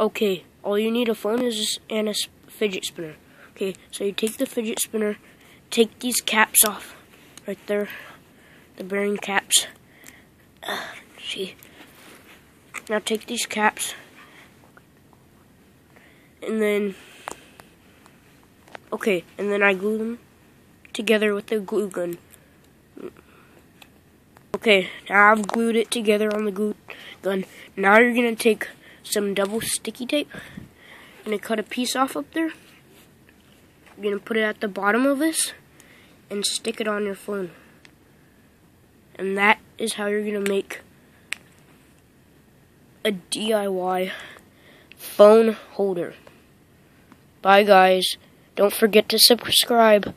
Okay, all you need a phone is and a fidget spinner. Okay, so you take the fidget spinner, take these caps off, right there, the bearing caps. Uh, see. Now take these caps, and then, okay, and then I glue them together with the glue gun. Okay, now I've glued it together on the glue gun. Now you're gonna take some double sticky tape. Gonna cut a piece off up there. You're gonna put it at the bottom of this and stick it on your phone. And that is how you're gonna make a DIY phone holder. Bye guys. Don't forget to subscribe.